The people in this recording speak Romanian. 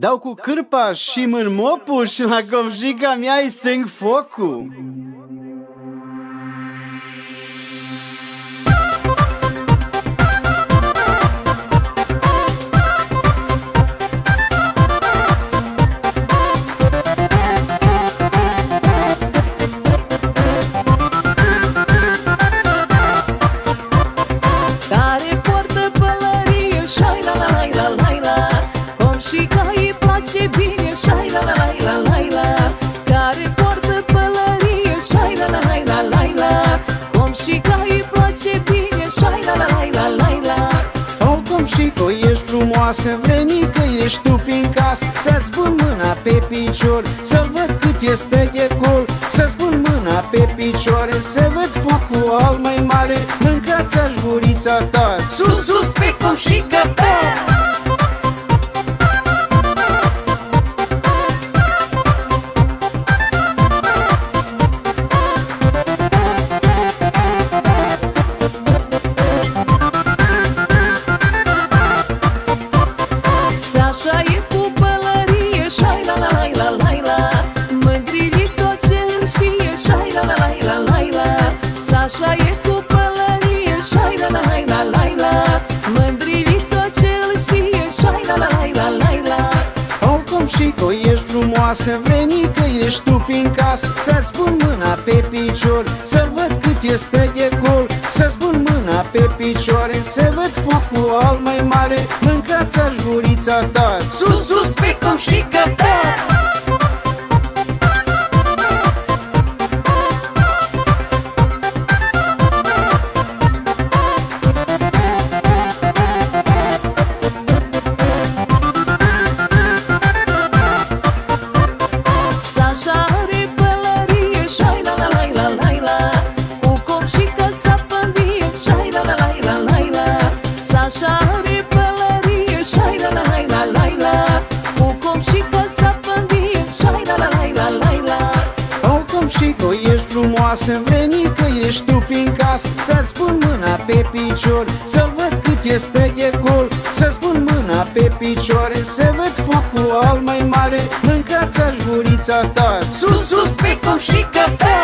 Dau cu cârpa și mân mopul și la covjica mea îi stâng focul. Ești frumoasă, vrenică ești tu prin casă. Să-ți pun mâna pe picior, să-l văd cât este de gol Să-ți pun mâna pe picioare, să văd focul al mai mare. Mâncați-aș gurița ta, Sus, sus pe cum și gata la la la la. La la Mândrilit tot ce îl știe Șai la la la la la. La O, cum și că ești frumoasă, vrenică ești tu prin casă. Să-ți pun mâna pe picior, să-l văd cât este de gol. Să-ți pun mâna pe picioare, să văd focul al mai mare. Mâncați-aș gurița ta, Sus, sus pe cum și gata Sasha Sasha are pălărie Șai la la la la la. La Cu com și că sapă în vie Șai la la la la la. La O, cum și că ești frumoasă, vrenică ești tu prin casă. Să-ți pun mâna pe picior, să-l văd cât este de gol. Să-ți pun mâna pe picioare, să văd focul al mai mare. Mâncați-aș gurița ta, Sus, sus pe cum și gata